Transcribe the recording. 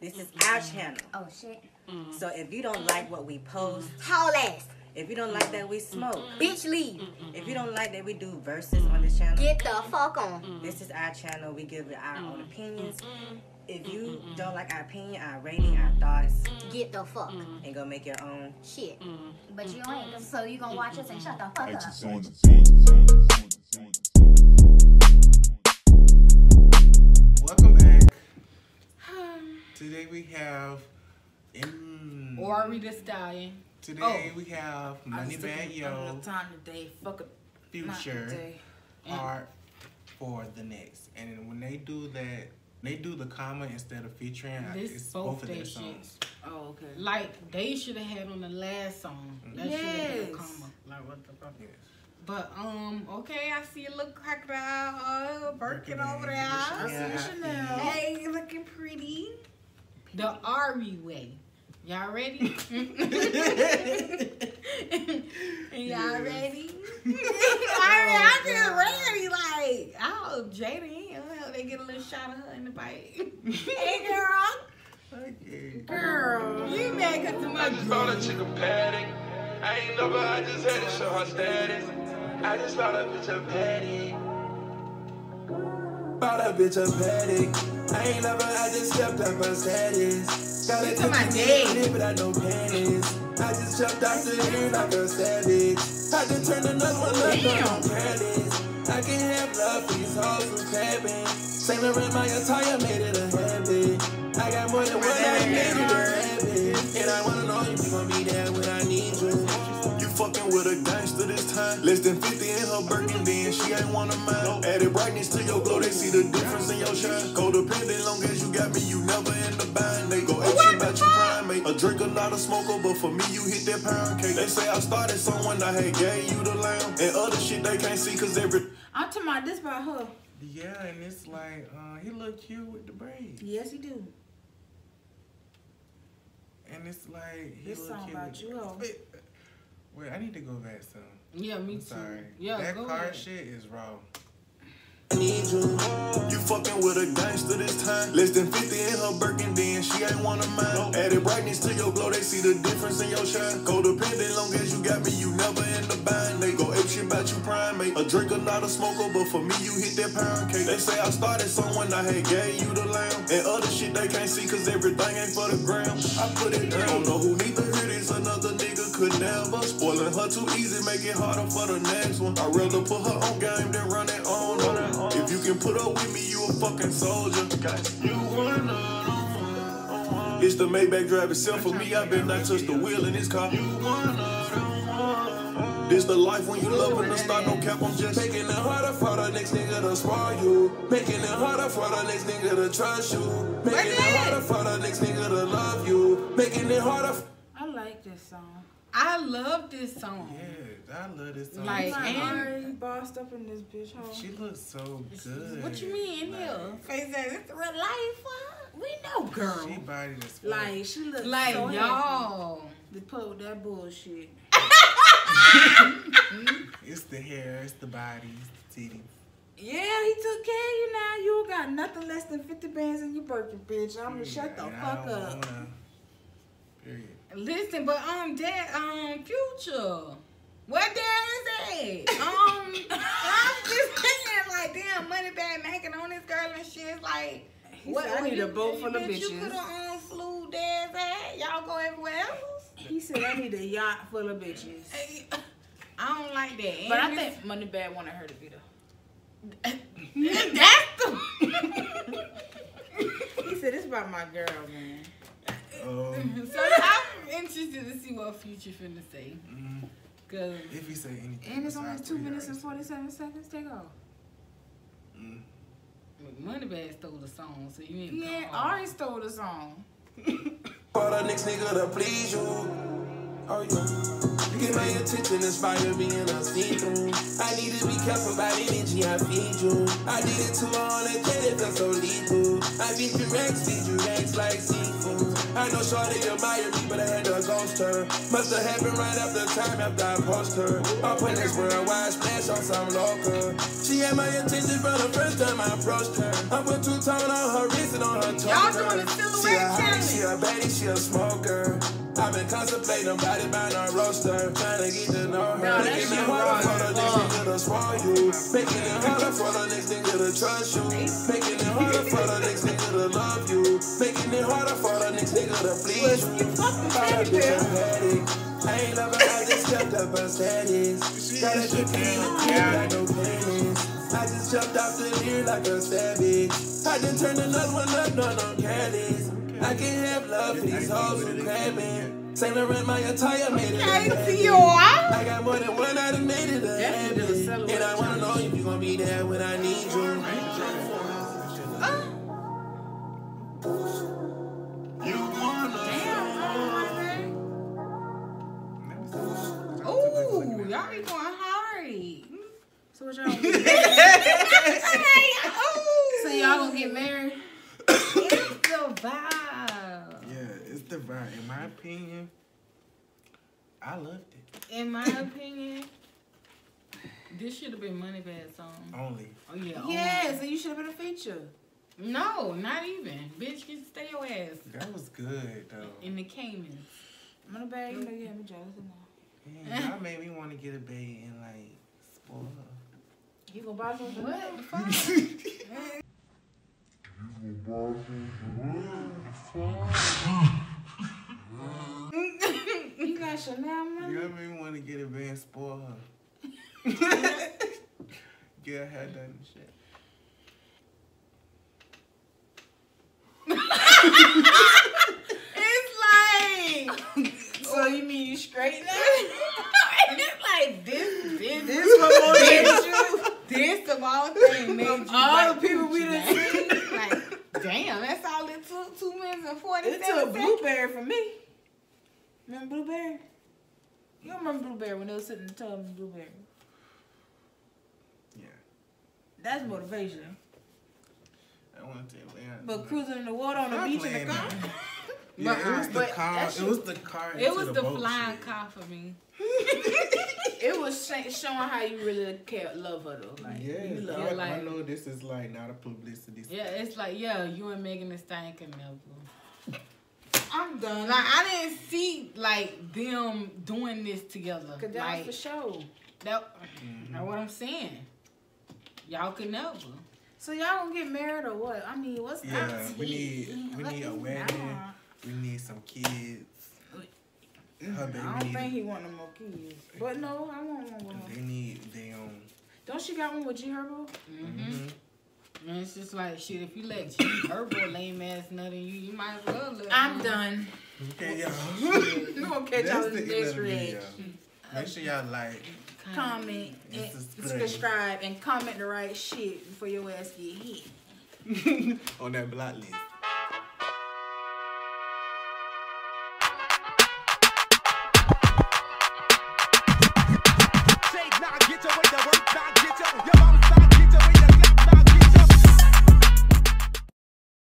This is our channel. Oh shit. So if you don't like what we post, mm-hmm. Tall ass. if you don't like that we smoke, Bitch leave. if you don't like that we do verses on this channel, Get the fuck on. this is our channel. We give our own opinions. If you don't like our opinion, our rating, our thoughts, Get the fuck. and go make your own. Shit. But you ain't. So you gonna watch us and shut the fuck up. Today we have in we the Stallion. today we have I Money was Bag looking for Yo the time today. Fuck it. Not Future today. Hard for the next. And when they do that they do the comma instead of featuring This it's both both of they their shit. Oh, okay. Like they should have had on the last song. That should have been Yes. a comma. Like what the fuck? Yes. But um, okay, I see a little crocodile uh, Birkin Birkin, over there. yeah. I see Chanel. Hey, looking pretty. The Ari way. Y'all ready? Y'all ready? I mean, I'm oh, just ready. Like, I hope Jada in. I hope they get a little shot of her in the bite. hey, girl. Okay. Girl, you mad because of my I just bought a chicken patty. I ain't know, but I just had to show her status. I just bought a bitch a patty. Bought a bitch a patty. I ain't I just stepped up her status. Got a to my day. but I no panties. I just jumped out the air like a savage. I just turned another one up credits. I can have love these hoes from crabbing. Saint Laurent, my attire made it a habit. I got more than what I made it a habit. And I wanna know if you gon' be there when I. You with a gangster this time. Less than 50 in her Birkin, then she ain't one of mine. Added brightness to your glow, they see the difference in your shine. Codependent, long as you got me, you never in the bind. They go ape shit about you primate. A drinker, not a smoker, but for me, you hit that pound cake. They say I started someone, I had gave you the lamb. And other shit they can't see, cause every. I'm talking about this about her. Yeah, and it's like uh, he look cute with the braids. Yes, he do. And it's like he This look song cute about you, ho. Wait, wait, I need to go back soon. Yeah, me I'm too. sorry. Yeah, that go car ahead. shit is raw. need you. You fucking with a gangster this time. Less than 50 in her Birkin, then she ain't one of mine. Added brightness to your glow, they see the difference in your shine. Codependent, long as you got me, you never in the bind. They go ape shit about you primate. A drinker, not a smoker, but for me, you hit that pound cake. They say I started someone, I had gave you the lamb. And other shit they can't see, cause everything ain't for the gram. I put it down. Don't know who need to hear this, another nigga could never. Spoiling her too easy, make it harder for the next one. I'd rather put her on game than run it on. If you can put up with me, you a fucking soldier. You one of It's the Maybach drive itself for me. I been not touch the wheel in this car. You one of This the life when you love and the start no cap. I'm just making it harder for the next nigga to spoil you. Making it harder for the next nigga to trust you. Making it harder for the next nigga to love you. Making it harder. I like this song. I love this song. Yeah, I love this song. Like, My and- already bossed up in this bitch, huh? she looks so good. What you mean in Like, here? Face ass, it's real life. What? We know, girl. She body as fuck. Like she looks Like so handsome. y'all. To put that bullshit. It's the hair, it's the body, it's the titties. Yeah, he took care of you now. You got nothing less than 50 bands in your Birkin, bitch. I'm gonna shut the fuck up. wanna- Period. Listen, but um, that um, future. What damn is that? Um, I'm just thinking like, damn, Moneybagg making on this girl and shit. It's Like, He said, I need a boat full of bitch, You bitches. could have um, flew their ass. Y'all go everywhere else. He said, I need a yacht full of bitches. I don't like that. But I And think Moneybagg wanted her to be the. it's- that's the. He said, it's about my girl, man. Um, so I'm interested to see what Future finna say. mm, Cause if you say anything. And it's only two three minutes and 47 seconds. Take off. Mm. Moneybagg stole the song, so you ain't. Yeah, come. Ari stole the song. For the next nigga to please you. Oh yeah. You get my attention, inspire me and I see through. I need to be careful about energy I feed you. I did it to my own and it felt so lethal. I beat you racks, feed you racks like seafood. I know Shorty admired me, but I had to ghost her. Must have happened right after time after I post her. I put this worldwide splash on some local. She had my attention from the first time I approached her. I put two tone on her wrist and on her toes. Y'all doing the She a silhouette hottie, challenge. she a baddie, she a smoker. I've been contemplating body by no roaster, trying to get to know her. No, Making it harder for the next nigga to spoil you. Making it harder for the next nigga to trust you. Making it harder for the next nigga to love you. Making it harder for the next nigga to please you. All the bitch I'm headed. I ain't loving I just kept up her status. Got a good thing to keep like no pennies. I just jumped off the deer like a savage. I done turned another one up, no, no careless. I can't have love for these hoes who cramming. Saint Laurent, my attire made it. a Hey, habit. Fiora. I got more than one, I done made it a Definitely habit. do a silhouette And I wanna know if you gonna be there when I need you. Uh. You wanna Ooh, y'all be going hard. So what y'all gonna get? Oh. so y'all gonna get married? It's the vibe. Yeah, it's the vibe. In my opinion, I loved it. In my opinion, this should have been money bad song. Only. Oh yeah. Yeah, so you should have been a feature. No, not even. Bitch, can stay your ass That was good though. in the Caymans. I'm gonna bag you know you have me jealous enough. Man, y'all made me want to get a baby and like spoil her. You gonna buy something? What the fuck? You got Chanel money? Y'all made me want to get a baby and spoil her. get her hair done and shit. it's like So you mean you straight now? it's like this, this, This what motivated you. This of all things made you All the people we done Gucci Mane. Like, damn, that's all it took. Two minutes and forty It seven took seconds. Blueberry for me. Remember Blueberry? You don't remember Blueberry when they was sitting in the tub with Blueberry? Yeah. That's motivation. I want to tell you. But cruising in the water on the Stop beach in the car. Yeah, it was the car. It was the car. It was the, the flying shit. car for me. It was showing how you really care, love her though. Like Yeah, you love I. Like- I know this is like not a publicity. Yeah, it's like yeah, you and Megan Thee Stallion can never. I'm done. Like I didn't see like them doing this together. Cause that Like was for show. that. Mm-hmm. That's what I'm saying. Y'all could never. So y'all gonna get married or what? I mean, what's Yeah, that? we need we Let need a wedding. know. We need some kids. Her baby I don't think he want no more kids. But no, I want one with her. They need their own. Um, don't she got one with G Herbo? Mm-hmm. mm-hmm. And it's just like shit. If you let G Herbo lame ass nut in you, you might as well. Let I'm him. done. Okay, y'all. We gonna catch y'all That's in the the next of the video. reaction. Make sure y'all like. Comment And and subscribe. subscribe and comment the right shit before your ass get hit. on that block list.